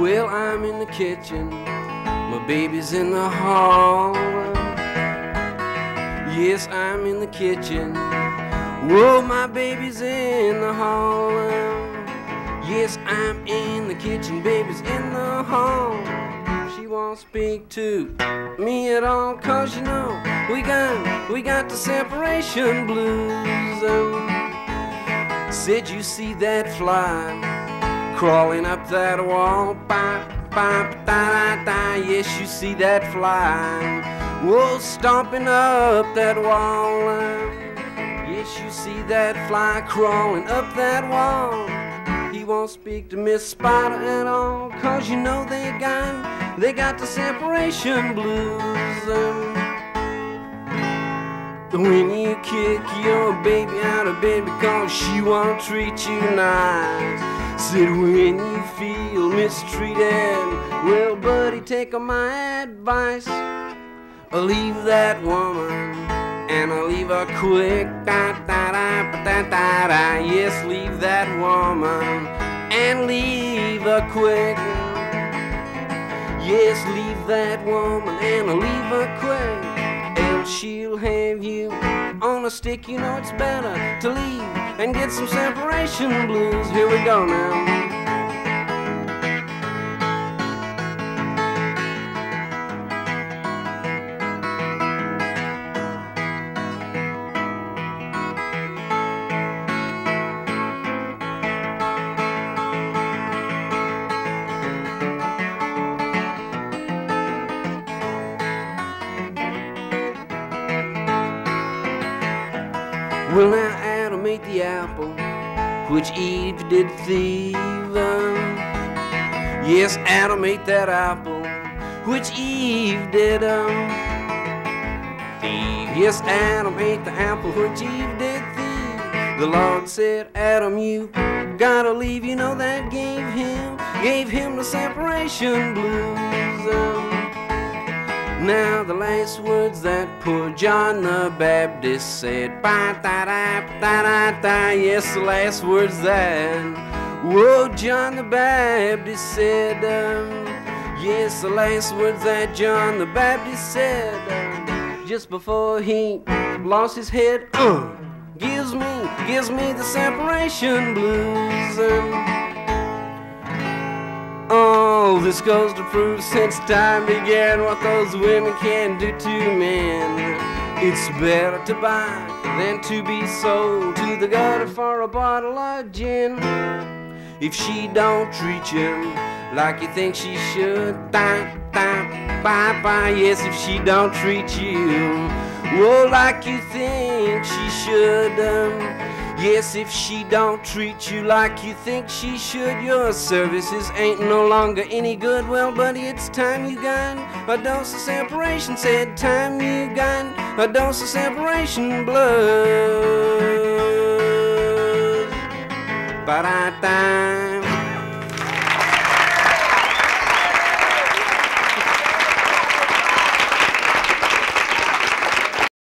Well, I'm in the kitchen, my baby's in the hall. Yes, I'm in the kitchen. Whoa, my baby's in the hall. Yes, I'm in the kitchen, baby's in the hall. She won't speak to me at all, cause you know we got we got the separation blues. Um, said you see that fly crawling up that wall. Bop, bop, da, da, da. Yes, you see that fly. Whoa, stomping up that wall. Yes, you see that fly crawling up that wall. He won't speak to Miss Spider at all, cause you know they got, they got the separation blues. Um, when you kick your baby out of bed because she won't treat you nice. Said when you feel mistreated, well, buddy, take my advice. I'll Leave that woman and I'll leave her quick. Da, da, da, da, da, da. Yes, leave that woman and leave her quick. Yes, leave that woman and I'll leave her quick. She'll have you on a stick. You know it's better to leave and get some separation blues. Here we go now. Well, now Adam ate the apple, which Eve did thieve. Yes, Adam ate that apple, which Eve did um, thieve. Yes, Adam ate the apple, which Eve did thieve. The Lord said, Adam, you gotta leave. You know that gave him, gave him the separation blues. Um, now the last words that poor John the Baptist said, ba da da da da da. Yes, the last words that whoa John the Baptist said. Um, yes, the last words that John the Baptist said um, just before he lost his head. Uh, gives me, gives me the separation blues. Um, all this goes to prove since time began what those women can do to men. It's better to buy than to be sold to the gutter for a bottle of gin. If she don't treat you like you think she should, da, da, bye bye. Yes, if she don't treat you, well, like you think she should. Um, Yes, if she don't treat you like you think she should, your services ain't no longer any good. Well, buddy, it's time you got a dose of separation. Said time you got a dose of separation blues. Ba da da.